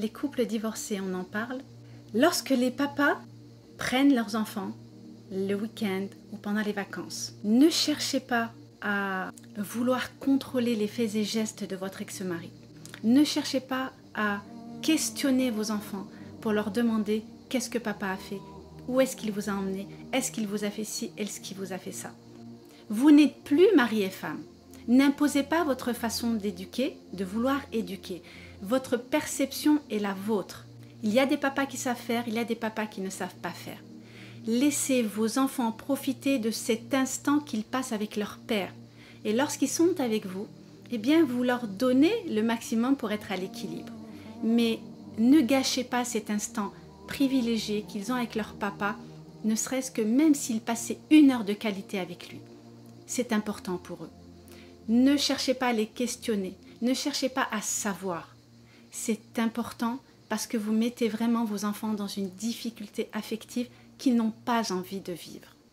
les couples divorcés, on en parle. Lorsque les papas prennent leurs enfants le week-end ou pendant les vacances, ne cherchez pas à vouloir contrôler les faits et gestes de votre ex-mari. Ne cherchez pas à questionner vos enfants pour leur demander qu'est-ce que papa a fait, où est-ce qu'il vous a emmené, est-ce qu'il vous a fait ci, est-ce qu'il vous a fait ça. Vous n'êtes plus mari et femme. N'imposez pas votre façon d'éduquer, de vouloir éduquer. Votre perception est la vôtre. Il y a des papas qui savent faire, il y a des papas qui ne savent pas faire. Laissez vos enfants profiter de cet instant qu'ils passent avec leur père. Et lorsqu'ils sont avec vous, eh bien, vous leur donnez le maximum pour être à l'équilibre. Mais ne gâchez pas cet instant privilégié qu'ils ont avec leur papa, ne serait-ce que même s'ils passaient une heure de qualité avec lui. C'est important pour eux. Ne cherchez pas à les questionner, ne cherchez pas à savoir. C'est important parce que vous mettez vraiment vos enfants dans une difficulté affective qu'ils n'ont pas envie de vivre.